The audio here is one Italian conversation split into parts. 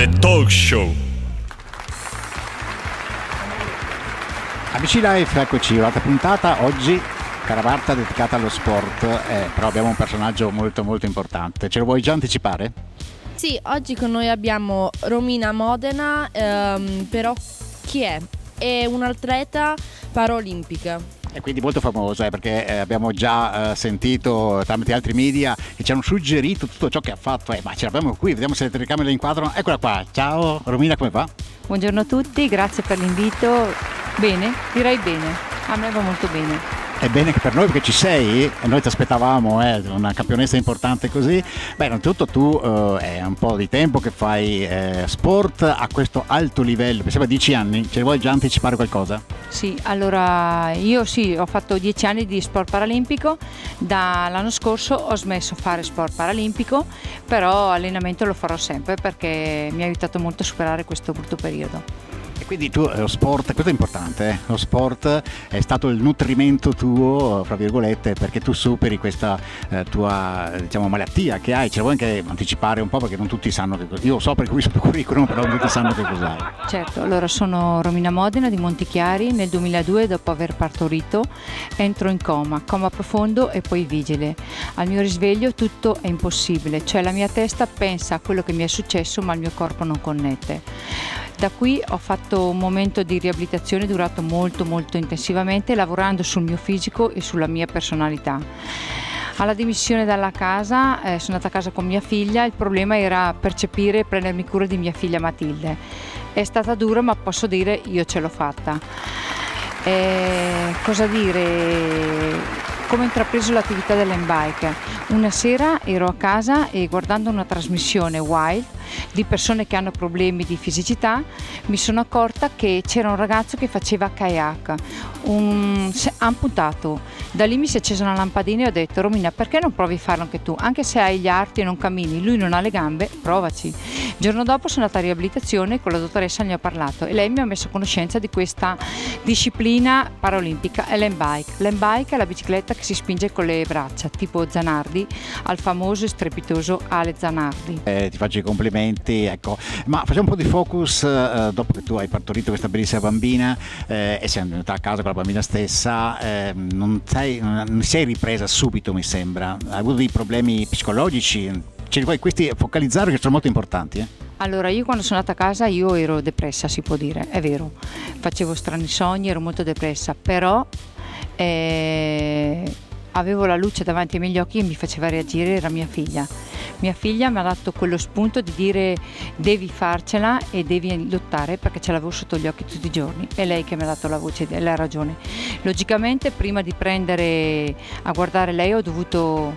The Talk Show. Amici Life, eccoci, un'altra puntata. Oggi Caravarta dedicata allo sport, eh, però abbiamo un personaggio molto molto importante. Ce lo vuoi già anticipare? Sì, oggi con noi abbiamo Romina Modena, ehm, però chi è? È un'atleta paraolimpica. E quindi molto famosa, eh, perché eh, abbiamo già eh, sentito tramite altri media che ci hanno suggerito tutto ciò che ha fatto. Eh, ma ce l'abbiamo qui, vediamo se le telecamere la inquadrano. Eccola qua, ciao Romina, come va? Buongiorno a tutti, grazie per l'invito. Bene, direi bene, a me va molto bene. È bene che per noi perché ci sei e noi ti aspettavamo, eh, una campionessa importante così. Beh, innanzitutto tu eh, è un po' di tempo che fai eh, sport a questo alto livello, mi sembra 10 anni, ce ne vuoi già anticipare qualcosa? Sì, allora io sì, ho fatto 10 anni di sport paralimpico, dall'anno scorso ho smesso di fare sport paralimpico, però allenamento lo farò sempre perché mi ha aiutato molto a superare questo brutto periodo. Quindi tu lo sport, questo è importante, eh? lo sport è stato il nutrimento tuo, fra virgolette, perché tu superi questa eh, tua diciamo, malattia che hai, ce la vuoi anche anticipare un po' perché non tutti sanno che cosa, io so ho visto il curriculum, però non tutti sanno che cos'hai. Certo, allora sono Romina Modena di Montichiari, nel 2002 dopo aver partorito entro in coma, coma profondo e poi vigile. Al mio risveglio tutto è impossibile, cioè la mia testa pensa a quello che mi è successo ma il mio corpo non connette. Da qui ho fatto un momento di riabilitazione durato molto molto intensivamente lavorando sul mio fisico e sulla mia personalità. Alla dimissione dalla casa, eh, sono andata a casa con mia figlia, il problema era percepire e prendermi cura di mia figlia Matilde. È stata dura ma posso dire io ce l'ho fatta. Eh, cosa dire? come ho intrapreso l'attività dell'embike. Una sera ero a casa e guardando una trasmissione wild di persone che hanno problemi di fisicità mi sono accorta che c'era un ragazzo che faceva kayak, un, amputato. Da lì mi si è accesa una lampadina e ho detto Romina perché non provi a farlo anche tu? Anche se hai gli arti e non cammini, lui non ha le gambe, provaci. Il giorno dopo sono andata a riabilitazione e con la dottoressa ne ho parlato e lei mi ha messo a conoscenza di questa disciplina paraolimpica, è l'embike. L'embike è la bicicletta che si spinge con le braccia, tipo Zanardi, al famoso e strepitoso Ale Zanardi. Eh, ti faccio i complimenti, ecco. ma facciamo un po' di focus eh, dopo che tu hai partorito questa bellissima bambina eh, e sei andata a casa con la bambina stessa, eh, non, sei, non sei ripresa subito mi sembra, hai avuto dei problemi psicologici, li vuoi questi focalizzare che sono molto importanti? Eh? Allora, io quando sono andata a casa io ero depressa, si può dire, è vero. Facevo strani sogni, ero molto depressa, però eh, avevo la luce davanti ai miei occhi e mi faceva reagire, era mia figlia. Mia figlia mi ha dato quello spunto di dire devi farcela e devi lottare perché ce l'avevo sotto gli occhi tutti i giorni. È lei che mi ha dato la voce e la ragione. Logicamente prima di prendere a guardare lei ho dovuto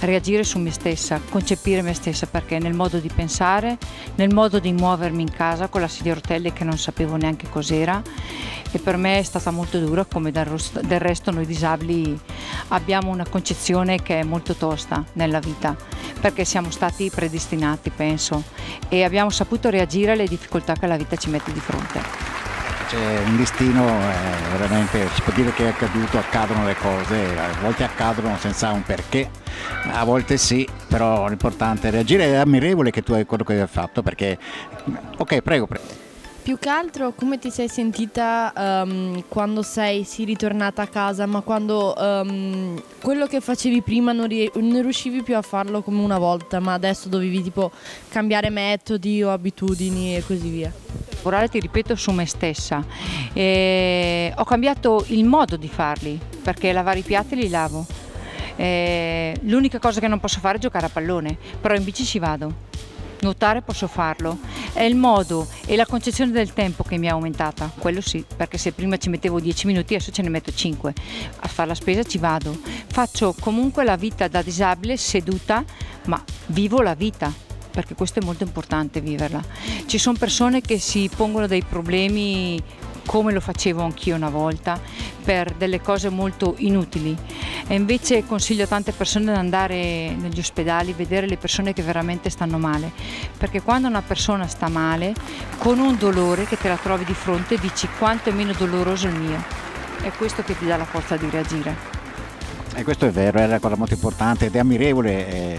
reagire su me stessa, concepire me stessa perché nel modo di pensare, nel modo di muovermi in casa con la sedia a rotelle che non sapevo neanche cos'era e per me è stata molto dura come del resto noi disabili abbiamo una concezione che è molto tosta nella vita perché siamo stati predestinati penso e abbiamo saputo reagire alle difficoltà che la vita ci mette di fronte. C'è un destino eh, veramente si può dire che è accaduto accadono le cose a volte accadono senza un perché a volte sì però l'importante è reagire. È ammirevole che tu hai quello che hai fatto perché ok prego prego più che altro come ti sei sentita um, quando sei sì ritornata a casa, ma quando um, quello che facevi prima non, rie- non, riuscivi più a farlo come una volta, ma adesso dovevi tipo cambiare metodi o abitudini e così via? Lavorare, ti ripeto, su me stessa. E ho cambiato il modo di farli, perché lavare i piatti li lavo. E l'unica cosa che non posso fare è giocare a pallone, però in bici ci vado nuotare posso farlo. È il modo e la concezione del tempo che mi è aumentata, quello sì, perché se prima ci mettevo 10 minuti adesso ce ne metto 5. A fare la spesa ci vado. Faccio comunque la vita da disabile seduta, ma vivo la vita perché questo è molto importante viverla. Ci sono persone che si pongono dei problemi come lo facevo anch'io una volta, per delle cose molto inutili. E invece consiglio a tante persone di andare negli ospedali, vedere le persone che veramente stanno male, perché quando una persona sta male, con un dolore che te la trovi di fronte, dici quanto è meno doloroso il mio. È questo che ti dà la forza di reagire. E questo è vero, è una cosa molto importante ed è ammirevole eh,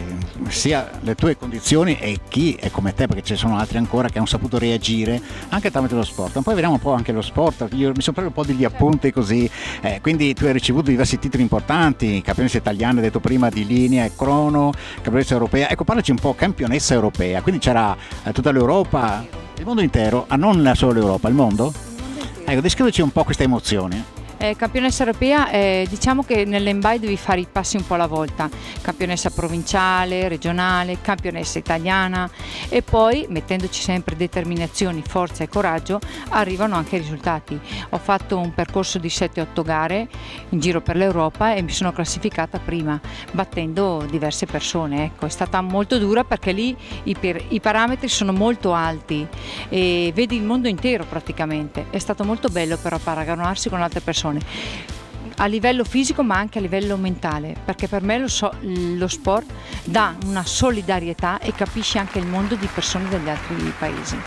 sia le tue condizioni e chi è come te, perché ce ne sono altri ancora che hanno saputo reagire anche tramite lo sport. Ma poi vediamo un po' anche lo sport, io mi sono preso un po' degli appunti così, eh, quindi tu hai ricevuto diversi titoli importanti, campionessa italiana, detto prima, di linea e crono, campionessa europea. Ecco, parlaci un po' campionessa europea, quindi c'era eh, tutta l'Europa, il mondo intero, ah, non solo l'Europa, il mondo? Ecco, descrivici un po' queste emozioni. Eh, campionessa europea, eh, diciamo che nell'Embai devi fare i passi un po' alla volta, campionessa provinciale, regionale, campionessa italiana e poi mettendoci sempre determinazione, forza e coraggio arrivano anche i risultati. Ho fatto un percorso di 7-8 gare in giro per l'Europa e mi sono classificata prima battendo diverse persone. Ecco, è stata molto dura perché lì i, i parametri sono molto alti e vedi il mondo intero praticamente. È stato molto bello però paragonarsi con altre persone persone a livello fisico ma anche a livello mentale perché per me lo, so, lo, sport dà una solidarietà e capisce anche il mondo di persone degli altri paesi.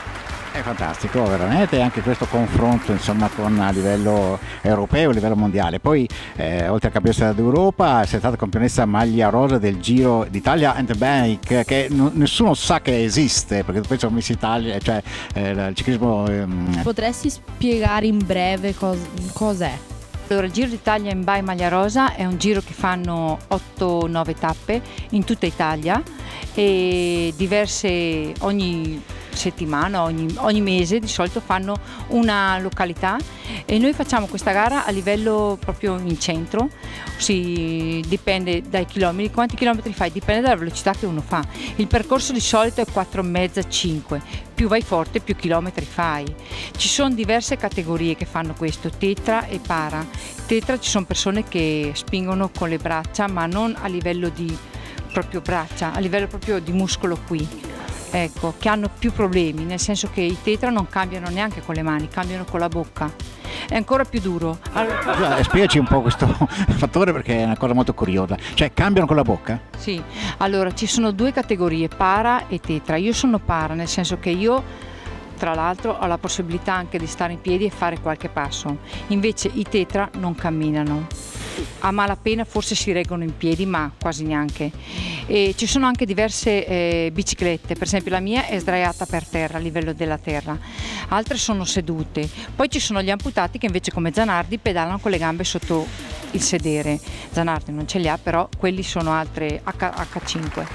È fantastico, veramente, anche questo confronto insomma, con a livello europeo, a livello mondiale. Poi, eh, oltre a campionessa d'Europa, sei stata campionessa maglia rosa del Giro d'Italia and Bike, che n- nessuno sa che esiste, perché poi c'è Miss Italia, cioè eh, il ciclismo... Ehm... Potresti spiegare in breve cos- cos'è? Allora, il Giro d'Italia in Bai Maglia Rosa è un giro che fanno 8-9 tappe in tutta Italia e diverse ogni settimana, ogni, ogni, mese di solito fanno una località e noi facciamo questa gara a livello proprio in centro, si dipende dai chilometri, quanti chilometri fai, dipende dalla velocità che uno fa. Il percorso di solito è 4,5-5, più vai forte più chilometri fai. Ci sono diverse categorie che fanno questo, tetra e para. Tetra ci sono persone che spingono con le braccia ma non a livello di proprio braccia, a livello proprio di muscolo qui ecco, che hanno più problemi, nel senso che i tetra non cambiano neanche con le mani, cambiano con la bocca. È ancora più duro. Allora... Spiegaci un po' questo fattore perché è una cosa molto curiosa. Cioè cambiano con la bocca? Sì, allora ci sono due categorie, para e tetra. Io sono para, nel senso che io tra l'altro ho la possibilità anche di stare in piedi e fare qualche passo. Invece i tetra non camminano a malapena forse si reggono in piedi ma quasi neanche e ci sono anche diverse eh, biciclette. Per esempio la mia è sdraiata per terra a livello della terra. Altre sono sedute. Poi ci sono gli amputati che invece come Zanardi pedalano con le gambe sotto il sedere. Zanardi non ce li ha però quelli sono altre H, H5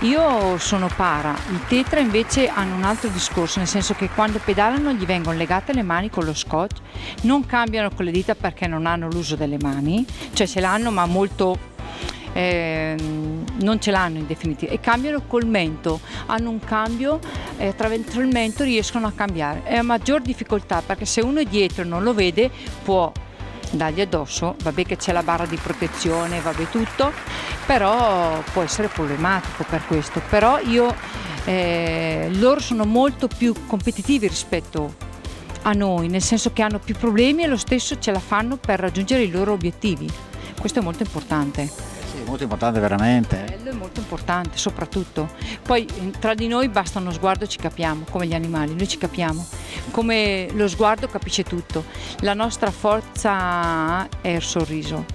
io sono para, i tetra invece hanno un altro discorso, nel senso che quando pedalano gli vengono legate le mani con lo scotch, non cambiano con le dita perché non hanno l'uso delle mani, cioè ce l'hanno ma molto eh, non ce l'hanno in definitiva e cambiano col mento, hanno un cambio e attraverso il mento riescono a cambiare. È a maggior difficoltà perché se uno è dietro e non lo vede può dargli addosso, vabbè che c'è la barra di protezione, vabbè tutto, però può essere problematico per questo, però io, eh, loro sono molto più competitivi rispetto a noi, nel senso che hanno più problemi e lo stesso ce la fanno per raggiungere i loro obiettivi, questo è molto importante. Molto importante veramente. Quello è molto importante, soprattutto. Poi tra di noi basta uno sguardo e ci capiamo, come gli animali, noi ci capiamo. Come lo sguardo capisce tutto. La nostra forza è il sorriso.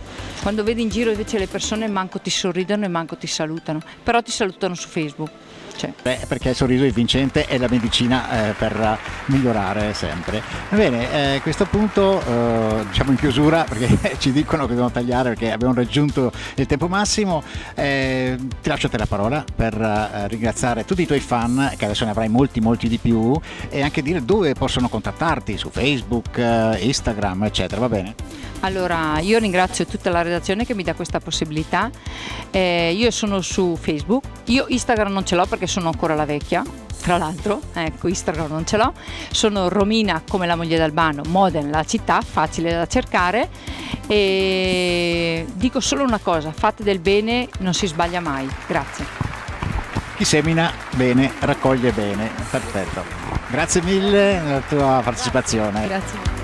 Quando vedi in giro invece le persone manco ti sorridono e manco ti salutano, però ti salutano su Facebook. Cioè. Beh, perché il sorriso è vincente è la medicina eh, per migliorare sempre. Va bene, eh, a questo punto eh, diciamo in chiusura perché ci dicono che dobbiamo tagliare perché abbiamo raggiunto il tempo massimo. Eh, ti lascio te la parola per eh, ringraziare tutti i tuoi fan, che adesso ne avrai molti, molti di più, e anche dire dove possono contattarti su Facebook, eh, Instagram, eccetera. Va bene? Allora, io ringrazio tutta la redazione che mi dà questa possibilità. Eh, io sono su Facebook, io Instagram non ce l'ho perché sono ancora la vecchia, tra l'altro, ecco Instagram non ce l'ho. Sono Romina come la moglie d'Albano, Modena, la città, facile da cercare. E dico solo una cosa, fate del bene, non si sbaglia mai. Grazie. Chi semina bene raccoglie bene, perfetto. Grazie mille per la tua partecipazione. Grazie.